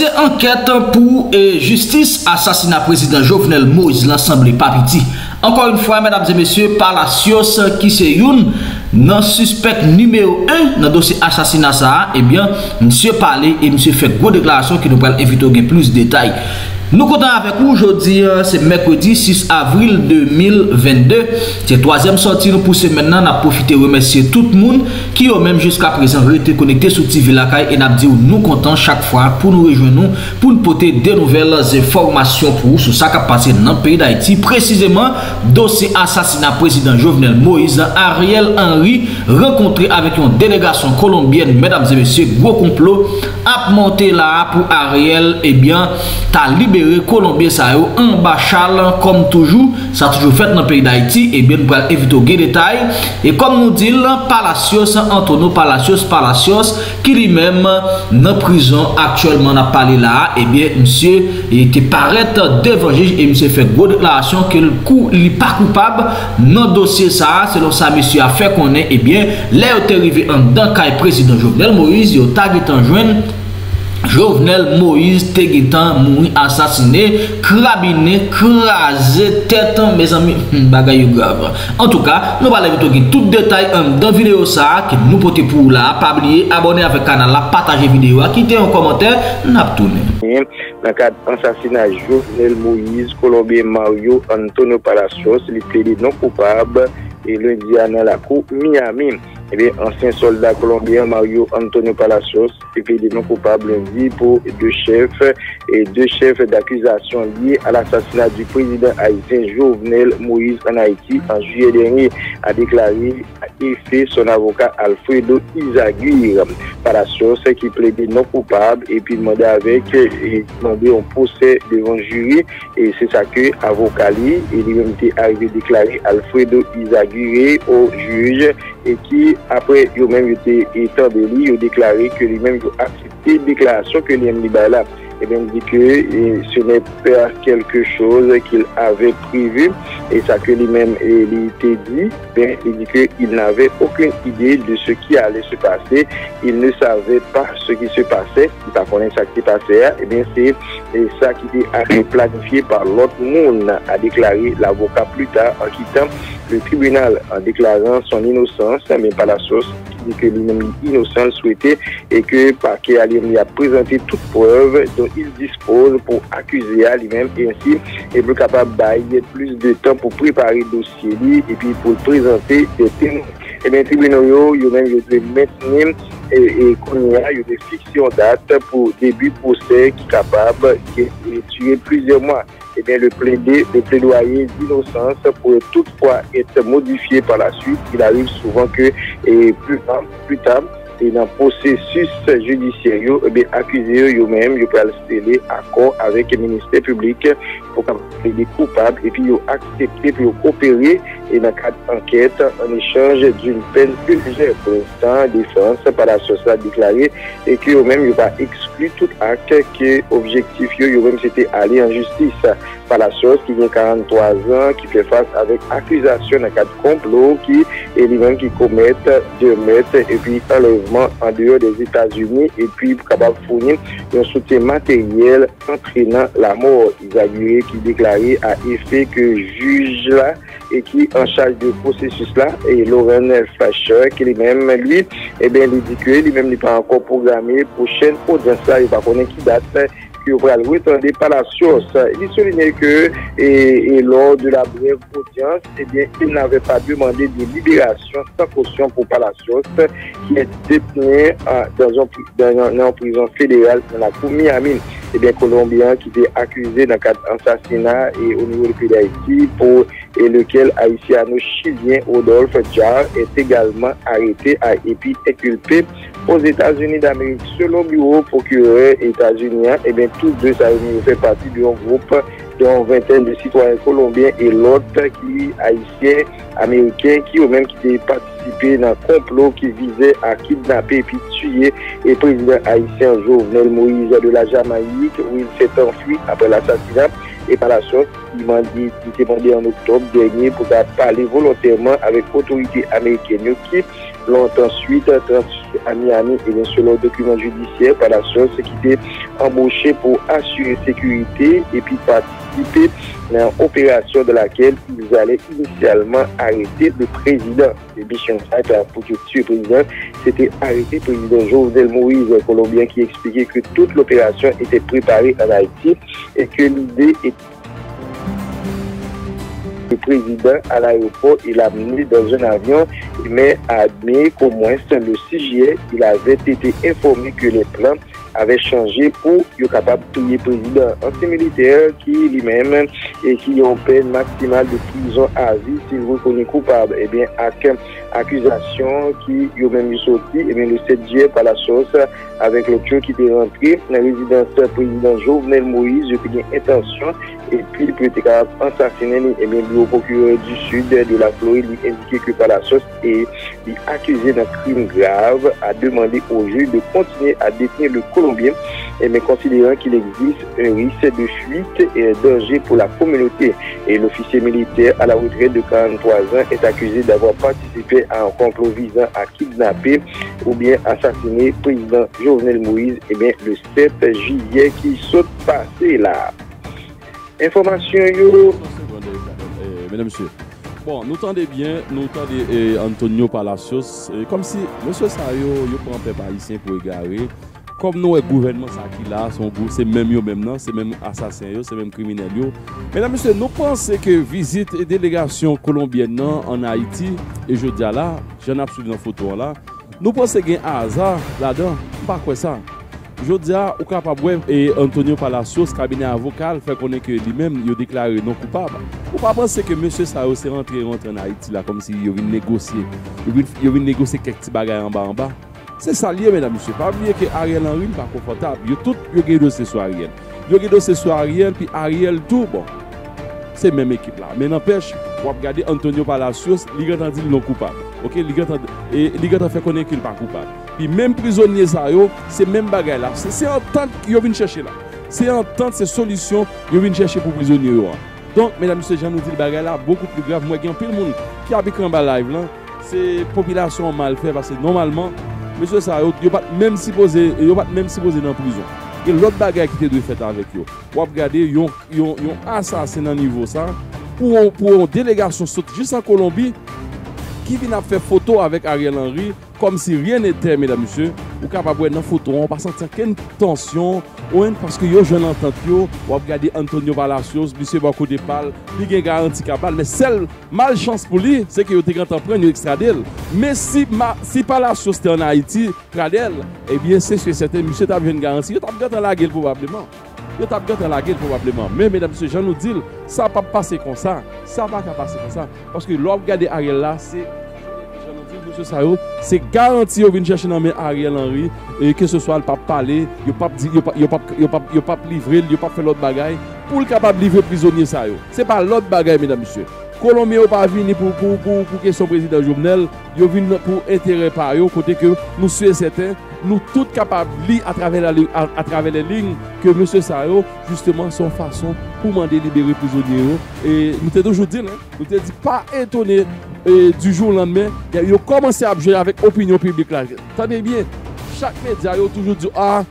dosye anket pou e justice asasina prezident Jovenel Moïse l'Assemblée Papiti. Ankon yon fwa, mèdames et messieurs, Palacios ki se youn nan suspect nimeyo 1 nan dosye asasina sa, eh ebyen, msye pale e msye fè gwo deklarasyon ki nou pral evito gen plus detay. Nou kontan avek ou, jodi se mekwedi 6 avril 2022, se toazem sorti nou pou semen nan ap profite remesye tout moun ki yo menm jiska prezen rete konekte sou TV lakay en ap di ou nou kontan chak fwa pou nou rejwen nou pou nou pote de nouvel ze formasyon pou ou sou sa ka pase nan peyi da iti. Precizeman, dosi asasina prezident Jovenel Moïse Ariel Henry renkontre avek yon delegasyon kolombien, medam zemesye, gwo komplo ap monte la pou Ariel, ebyen, eh ta libe libere Kolombien sa yo an bachal kom toujou, sa toujou fet nan peyi d'Haïti. Eh ebyen nou pral evito ge detay e kom nou dil, Palacios Antonio Palacios, Palacios ki li men nan prizon aktuelman nan pale la, ebyen msye te paret devan jij e msye fe gwo deklarasyon ke kou, li pa koupab nan dosye sa selon sa msye a fe konen ebyen le yo te rive an dan kay prezident Jovenel Moïse yo tag etan jwen Jovenel Moïse Tegitan mouni asasine, krabine, kraze, tetan, me zami, hmm, bagay yu grav. En tout ka, nou pala vito ki tout detay an um, dan video sa ki nou pote pou la, pabliye, abone avek kanal la, pataje video, akite yon komantè, nap toune. Nan kad ansasina Jovenel Moïse, Kolombe Mario, Antonio Palacios, li pleli non koupab, e lundi anan la kou Miami. Eh ancien soldat colombien Mario Antonio Palacios est non coupable lundi pour deux chefs et deux chefs d'accusation liés à l'assassinat du président haïtien Jovenel Moïse en Haïti en juillet dernier, a déclaré et fait son avocat Alfredo Izaguirre. Palacios qui plaidait non coupable et puis demandait avec et demandé un procès devant le jury et c'est ça que avocat et il été arrivé déclarer Alfredo Izaguirre au juge et qui apre yo men yo te etan de li, yo deklare ke li men yo aksepte deklarasyon ke li men li bay la. E ben di ke se ne per kelke chose ki il ave privu e sa ke li men li te di ben li di ke il n'ave okun ide de se ki ale se pase il ne save pa se ki se pase ki pa konen sa ki se pase e ben se sa ki te a planifiye par lot moun a deklare l'avoka plus ta an ki tan le tribunal en déclarant son innocence, mais pas la source, qui dit que lui-même innocent souhaitait et que Parquet lui a présenté toute preuve dont il dispose pour accuser à lui-même et ainsi est plus capable d'aller plus de temps pour préparer le dossier et puis pour présenter des témoins. Et bien, tribunal, il même de maintenir et qu'on a eu des fictions date pour début procès qui est capable de tuer plusieurs mois. Eh bien, le, plaidé, le plaidoyer d'innocence pourrait toutefois être modifié par la suite. Il arrive souvent que plus tard, plus tard e nan prosesus judisyaryo, ebe eh akwize yo yo menm, yo pral stele akor avek minister publik pou kap plede koupab, epi yo aksepte pou yo kopere e nan kat anket an echange d'un pen pulje pou l'instant defans par la sosa deklare e ki yo menm yo pa eksklu tout ak ke objektif yo yo menm sete ale an justis par la sosa ki gen 43 an ki fe fase avek akwizasyon nan kat komplo ki e li menm ki komet de met epi alevou en dehors des États-Unis et puis capable de fournir un soutien matériel entraînant la mort. Isaguirre qui déclarait à effet que juge là et qui en charge du processus là et Laurent Flasher qui lui-même lui eh bien il dit que lui-même n'est pas encore programmé prochaine audience là il va connaître qui date ki ou pral wetande Palacios. Il souligne que et lors de la brève audience, eh bien, il n'avait pas demandé de libération sans caution pour Palacios qui est détenu dans un prison fédéral dans la cour Miami. Eh bien, Colombien qui était accusé d'un cas d'assassinat et au niveau du pays d'Haïti pour et lequel haïtiano-chilien Rodolphe Jarre est également arrêté et puis inculpé aux États-Unis d'Amérique. Selon le bureau procureur états-unien, eh bien, tous deux ça fait partie d'un groupe d'une vingtaine de citoyens colombiens et l'autre qui haïtien, américain, qui au même qui participé dans un complot qui visait à kidnapper et puis tuer le président haïtien Jovenel Moïse de la Jamaïque où il s'est enfui après l'assassinat et par la suite, il m'a dit, il demandé en octobre dernier pour parler volontairement avec l'autorité américaine qui l'ont ensuite transféré à Miami et selon le document judiciaire par la source qui était embauché pour assurer sécurité et puis participer à une opération de laquelle ils allaient initialement arrêter le président. Et bien, pour le président, c'était arrêter le président Jovenel Moïse, colombien, qui expliquait que toute l'opération était préparée en Haïti et que l'idée était le président à l'aéroport, il a mené dans un avion, mais a admis qu'au moins le 6 juillet, il avait été informé que les plans avaient changé pour être capable de tuer le président anti-militaire qui lui-même et qui ont peine maximale de prison à vie s'il reconnaît coupable. Eh bien, avec accusation qui ont même sorti eh bien, le 7 juillet par la sauce avec l'autre qui était rentré dans la résidence président Jovenel Moïse, je bien intention et puis il peut être d'assassiner et bien, le procureur du Sud de la Floride lui indiqué que par la sauce et accusé d'un crime grave a demandé au juge de continuer à détenir le Colombien mais considérant qu'il existe un risque de fuite et un danger pour la communauté. Et l'officier militaire à la retraite de 43 ans est accusé d'avoir participé lié à un complot visant à kidnapper ou bien assassiner président Jovenel Moïse eh bien, le 7 juillet qui saute passé là. Information yo. Mesdames, Messieurs, bon, nous tendez bien, nous tendez eh, Antonio Palacios, eh, comme si Monsieur Sayo, yo prend peuple haïtien pour égarer. kom nou e gouvenman sa ki la, son gou, se menm yo menm nan, se menm asasen yo, se menm kriminel yo. Menan monsye, nou panse ke vizit e delegasyon kolombien nan an Haiti, e jodi ala, jen ap souli nan foto ala, nou panse gen a azar la dan, pa kwe sa. Jodi a, ou kapab wèm e Antonio Palacios, kabine avokal, fè konen ke li mèm yo deklare non koupab. Ou pa panse ke monsye sa yo se rentre rentre an Haiti la, kom si yo vin negosye, yo vin negosye kek ti bagay an ba an ba. C'est ça lié, mesdames, messieurs. Pas oublier que Ariel Henry n'est pas confortable. Il y a tout le dossier sur Ariel. Il y a dossier sur Ariel, puis Ariel tout, bon. C'est même équipe là. Mais n'empêche, on va regarder Antonio Palacios, il a dit non coupable. Ok, il a fait connaître qu'il n'est pas coupable. Puis même prisonnier ça, c'est même bagaille là. C'est en tant qu'il vient chercher là. C'est en tant c'est solution qu'il vient chercher pour prisonnier. Donc, mesdames, messieurs, j'en nous dis le bagaille là beaucoup plus grave. Moi, il y a un peu de monde qui vécu en bas live là. C'est population mal fait parce que normalement, Monsye sa yo, yo pat menm si pose, yo pat menm si pose nan prizon. E lot bagay ki te dwe fet avèk yo. Wap gade, yon, yon, yon asasen nan nivou sa, pou yon, pou yon delegasyon sot jis an Kolombi, ki vin ap fè foto avèk Ariel Henry, kom si rien etè, mèdame monsye, ou kapab wè nan foton, ou pa sentir ken tensyon, ou en paske yo jwen lantant yo, wap gade Antonio Palacios, Bissé Bako de Pal, li gen garanti kapal, men sel malchans pou li, se ke yo te gantan pren yo ekstradel. Men si, si Palacios te an Haiti, ekstradel, ebyen eh se se seten, Bissé tab jen garanti, yo tab gantan la gel probableman. Yo tab gantan la gel probableman. Men, men, Bissé, jan nou dil, sa pa pase kon sa, sa pa ka pase kon sa, paske lop gade Ariel la, se... Se garanti vin chèche nan men Ariel Henry E ke se so al pap pale Yo pap livre Yo pap fè lot bagay Pou l kapab livre prizonye sa yo. Se pa lot bagay mèdame msè Kolomye yo pa vini pou kesyon prezident Jovenel Yo vin pou entere par yo Kote ke nou sè seten Nou tout kapab li a travè le ling Ke msè sa yo Justement son fason pou mande libere prizonye yo E nou te dojou di Nou te di pa etone E du joun landmen, yo komanse apjouye avèk opinyon publik la. Tande bien, chak medya yo toujou di, ah,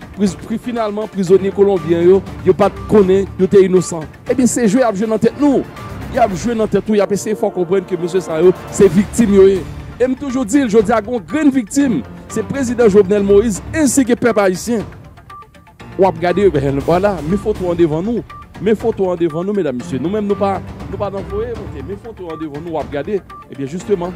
finalman prizonye kolombien yo, yo pat kone, yo te inosan. Ebyen se jwe apjouye nan tèt nou. Yo apjouye nan tèt nou, yo apese fò komprenn ke M. Saryo se viktim yo e. E m toujou di, yo di agon gren viktim, se prezident Jovenel Moïse, ense ke pep haisyen. Wap gade yo, wala, mi fotou an devan nou. Mi fotou an devan nou, mèdame, msye. Nou mèm nou pa... Nou pa nan foye, men fote randevou nou wap gade, ebyen eh justeman,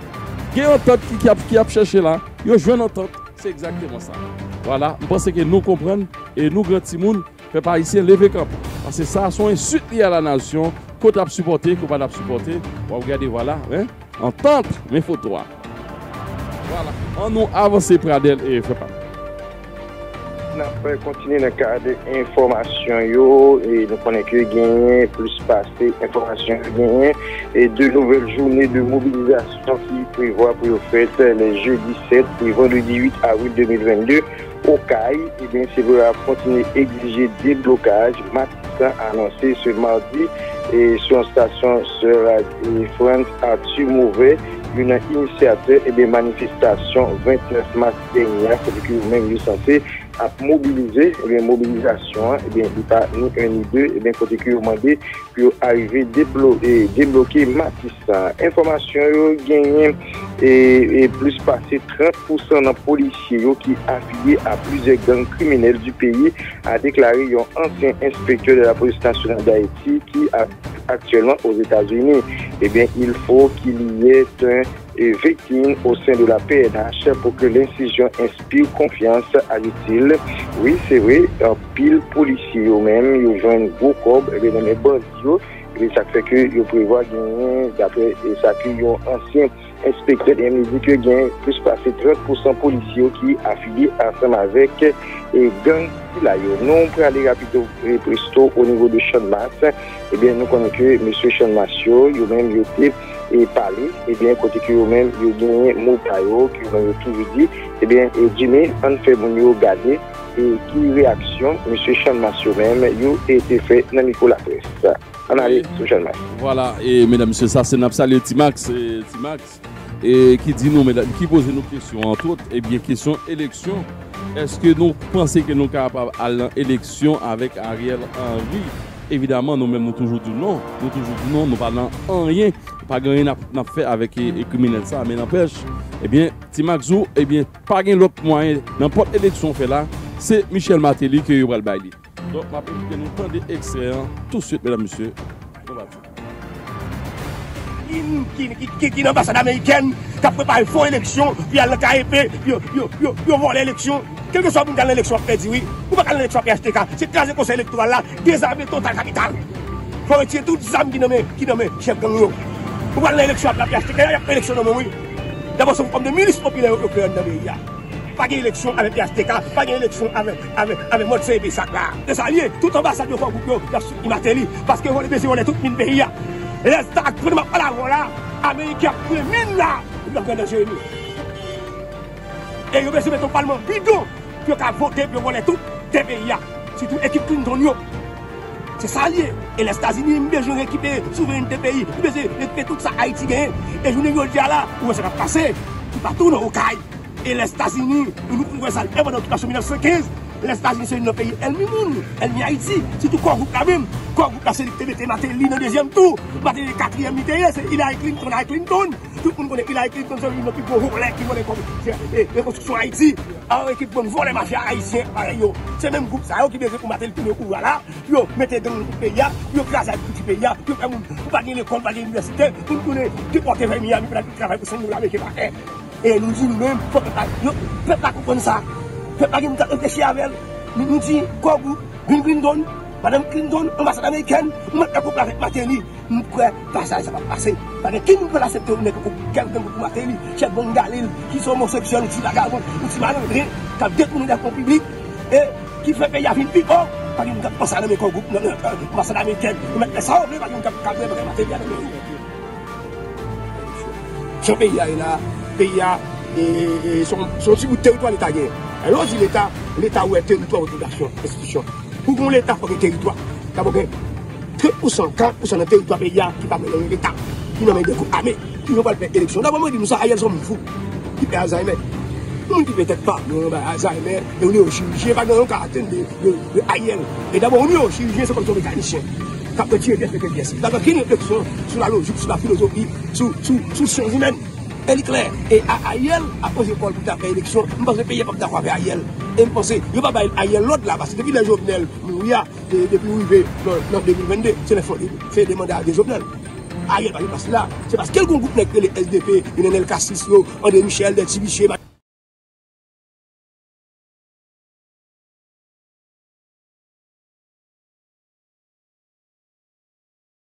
gen yon tot ki ap chèche la, yo jwen yon tot, se exakteman sa. Wala, mpase ke nou kompren, e nou grati moun, pe pa isyen leve kap. Ase sa, son yon süt li a la nasyon, kote ap supporte, kote ap supporte, wap gade, wala, en tot, men fote wap. Wala, an nou avanse pradel, e fe pa. nan fè kontine nan kade informasyon yo e nou konen ke genyen plus pase informasyon genyen e de nouvel jounen de mobilizasyon ki privwa pou yo fèt le jeudi 7 pou vendredi 8 avril 2022 o kay, e ben se vè a kontine exige de blokaj Matissa anonsè se mardi e son stasyon se France a tu mouvè yon inisiateur e be manifestasyon 29 mars kote ki yon men yon sanse ap mobilize, ebyen mobilizasyon, ebyen di pa ni 1 ni 2, ebyen kote ki yo mande eh, pou yo arrive debloke matisa. Informasyon yo genyen e plus pase 30% nan polisye yo ki afiliye a plize gang kriminel du peyi a deklari yon ansyen inspektor de la polis nasyonal d'Haïti ki aktuellement aux Etats-Unis. Ebyen eh il fò ki liye ten et victimes au sein de la PNH pour que l'incision inspire confiance à l'utile. Oui, c'est vrai, un pile policier eux-mêmes, ils jouent un gros cob, et bien, les bandits, et ça fait que ils prévoient gagner, d'après, et ça fait qu'ils ont ancien inspecteur des dit que gagne plus passer 30% policiers qui affiliés ensemble avec et gang là non pour aller rapido et presto au niveau de Sean Mass et eh bien nous connaissons que monsieur Sean Mass yo même e pale, ebyen kote ki yo men yo genye mou payo, ki yo men yo toujou di, ebyen e djime e an fe moun yo gade, e ki reaksyon, monsye chanman sou men, yo ete fe nan mikou la pres. An ale mm. sou chanman. Voilà, e mèdame monsye sa, se nap salye Timax, euh, Timax, e ki di nou mèdame, ki pose nou kesyon an tout, ebyen kesyon eleksyon, eske nou pense ke nou kapab al nan eleksyon avèk Ariel Henry? Évidemment, nous-mêmes, nous toujours dit non. Nous toujours dit non, nous parlons en rien. Pas rien à faire avec les criminels, ça. Mais n'empêche, eh bien, Timaxou, eh bien, pas rien l'autre moyen. N'importe élection fait là, c'est Michel Martelly qui est le bail. Donc, ma petite, nous prenons des extraits tout de suite, mesdames, messieurs. On va qui est l'ambassade américaine, qui a préparé une fausse élection, puis à Kelke swa moun galen leksyon ap pedi, oui. Ou pa galen leksyon ap PHTK, se traje konsey elektoral la, dezarme total kapital. Fò retye tout zam ki nome, ki nome, chef gang yo. Ou galen leksyon ap la PHTK, yap eleksyon nome, oui. Dabo se kom de milis popile yo kre yon nome ya. Pa gen eleksyon ave PHTK, pa gen eleksyon ave, ave, ave Motsey Besak la. De sa liye, tout ambasad yo fò goup yo, yap sou imateli, paske yon le besi yon le tout min behi ya. Les tak, pou nman ala rola, Amerike ap pou le min la, yon gwen de Jérémy. E yon besi meton palman bidon, pour qu'ils votent pour voler tout les pays. Surtout l'équipe Clinton. C'est ça lié. Et les États-Unis, ils ont besoin d'équiper souveraineté pays. Ils ont besoin d'équiper tout ça Haïti. Et je vous dis là, où ça va passer? Partout dans le Caille. Et les États-Unis, nous pouvons ça pendant l'occupation 1915. Les États-Unis, c'est un pays ennemi monde, ennemi Haïti. Surtout quoi groupe là même? Quoi groupe là, c'est le Matéli dans le deuxième tour? Matéli quatrième unité, c'est Hillary Clinton, Hillary Clinton. Tout le monde connaît Hillary Clinton, c'est une plus gros relais qui connaît comme reconstruction Haïti. Alors, équipe pour voler mafia haïtien, c'est même groupe ça qui besoin pour Matéli tout le coup là. Yo, mettez dans le pays, yo, grâce à tout le pays, yo, pour pas gagner l'école, pas gagner l'université, pour nous donner, déporter vers Miami, pour travailler pour Seigneur avec les Et nous disons nous-mêmes, faut que pas comprendre ça. Fè pa gen mwen ta reflechi avèl, mwen di, kwa gou, Bill Clinton, Madame Clinton, ambasade Ameriken, mwen te koup la vek Mateli, Mwen kwe pasaj sa pa pase. Pake ki nou kon asepte ou neke pou kelken pou mate li. Che bon galil, ki sou homoseksuel, ou ti vagabon, ou ti malandre, kap det moun nan kon publik. E ki fwe pe yavin pi kon. Pake mwen kap pasan nan men kon goup nan nan. Masan nan men ken. Mwen mwen sa ou mwen pake mwen kap kabwe mwen mate li anan men. Son peyi a ena, peyi a, e, e, son si ou teritwa l'Etat gen. E lò si l'Etat, l'Etat ou e teritwa ou tout l'aksyon, institisyon. Ou kon l'Etat fwe ke teritwa. Kabo gen. territoire, d'abord 30%, 40% de territoire pays qui pas dans l'État, qui n'a pas de coups armés, qui ne va pas faire élection. D'abord moi nous ça, Ariel sont fous, qui fait Alzheimer? Nous ne peut-être pas, nous avons Alzheimer, et on est au chirurgien, pas dans le caractère de Ariel. Et d'abord on est au chirurgien, c'est comme son mécanicien. Quand on tire des pièces. D'abord, qu'il y ait une réflexion sur la logique, sur la philosophie, sur, sur, sur sciences Elikler, e a Ayel apose kol pou ta fè eleksyon, mpense peye pou ta kwa fè Ayel. E mpense, yo pa bay Ayel lot la, basi depi le jovnel, mou ya, depi ou yve, nan 2022, se ne fè demanda de jovnel. Ayel pa yon pasi la, se paske el kon goup nek le SDP, yon enel Kassis yo, André Michel, Delti Michel,